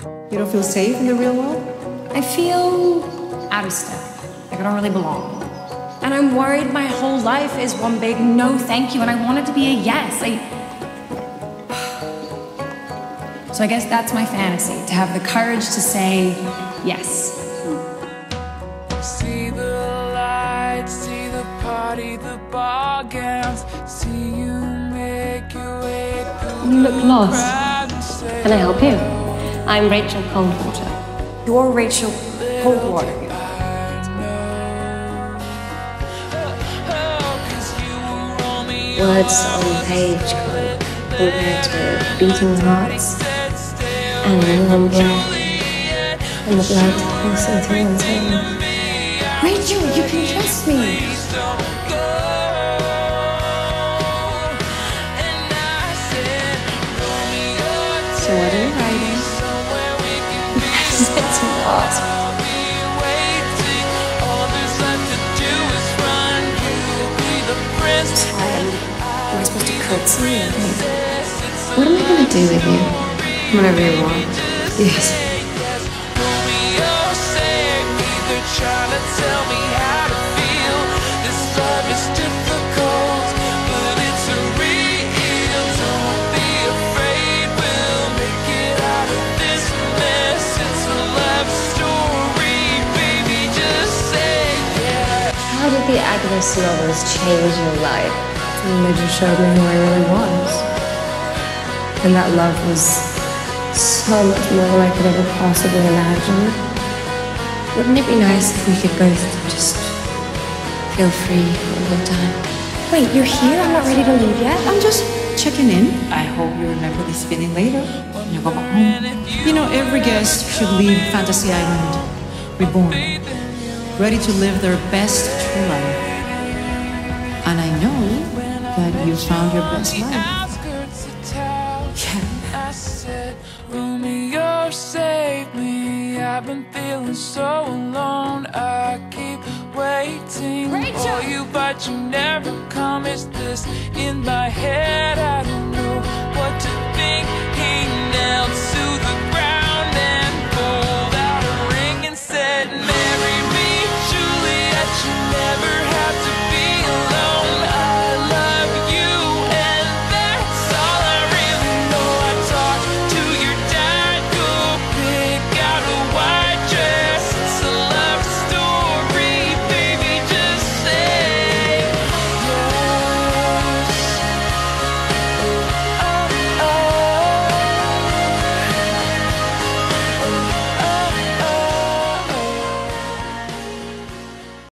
You don't feel safe in the real world? I feel out of step, like I don't really belong. And I'm worried my whole life is one big no thank you, and I want it to be a yes. I... So I guess that's my fantasy, to have the courage to say yes. See the lights, see the party, the bargains. See you make your way through You look lost. crowd and say, Can I help you? I'm Rachel Coldwater. You're Rachel Coldwater. "Oh, 'cause you were Romeo." Words on page can't to beating hearts and warm breath and the blood coursing through one's veins. Rachel, you can trust me. So what are you writing? It's not. Am I supposed to curtsy? What am I going to do with you? Whatever you want. Yes. How did the Agnes novels change your life? And they just showed me who I really was. And that love was so much more than I could ever possibly imagine. Wouldn't it be nice if we could both just feel free all the time? Wait, you're here? I'm not ready to leave yet? I'm just checking in. I hope you remember this feeling later when you go back home. You know, every guest should leave Fantasy Island reborn, ready to live their best true life. And I know that you found your best life. town. I said, Romeo, save me. I've been feeling so alone. I keep waiting for you, but you never come. Is this in my